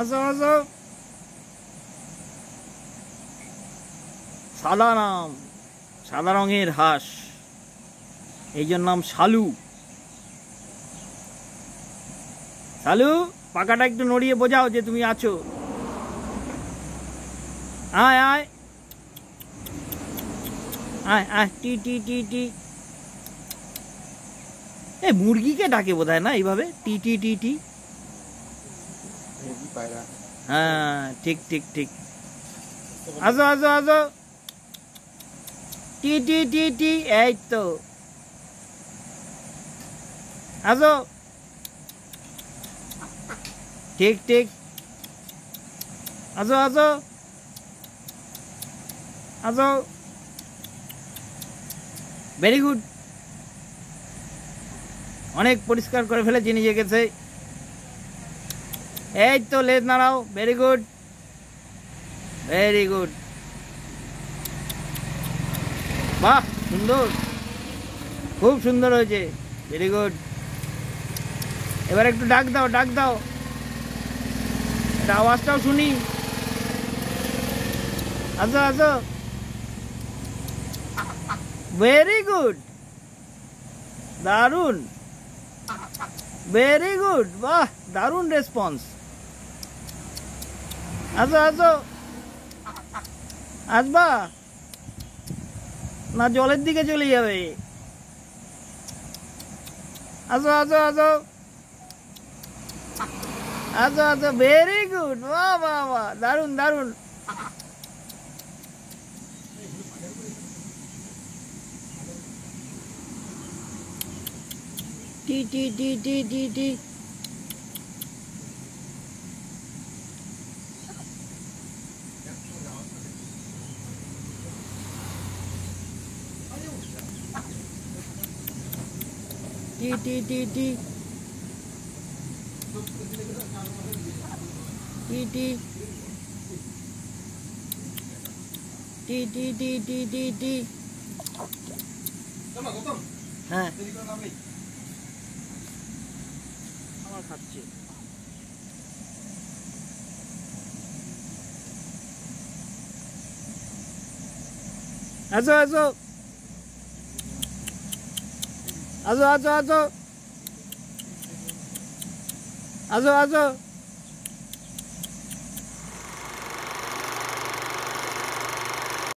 আসো আসো। সাদা নাম, সাদা রঙের হাঁস। এই জন্য নাম শালু। শালু পাকাটা একটু নড়িয়ে বোঝাও যে তুমি আছো। আয় আয়। আয় আয়, টি টি টি টি। এ, মুরগিকে ডাকে বোধ না এইভাবে? টি টি টি টি। হ্যাঁ ঠিক ঠিক ঠিক। আসো আসো আসো। টি টি টি টি, এই তো। আসো। ঠিক ঠিক। আসো আসো। আসো। ভেরি গুড অনেক পরিষ্কার করে ফেলেছি নিজেকে, সেই। এই তো লেজ নাড়াও ভেরি গুড ভেরি গুড বাহ, সুন্দর, খুব সুন্দর হয়েছে ভেরি গুড এবার একটু ডাক দাও ডাক দাও। আওয়াজটাও শুনি। আসো আসো। ভেরি গুড দারুণ ভেরি গুড বাহ, দারুণ রেসপন্স আসো আসো। আসবা? না, জলের দিকে চলে যাবে। আসো আসো আসো। আসো আসো। ভেরি গুড বাহ বাহ বাহ। দারুণ দারুণ। টি টি টি টি টি টি। টি টি টি টি টি টি টি টি টি টি টি টি হ্যাঁ আমার খাচ্ছে আসো আসো आज आज आज। आज आज।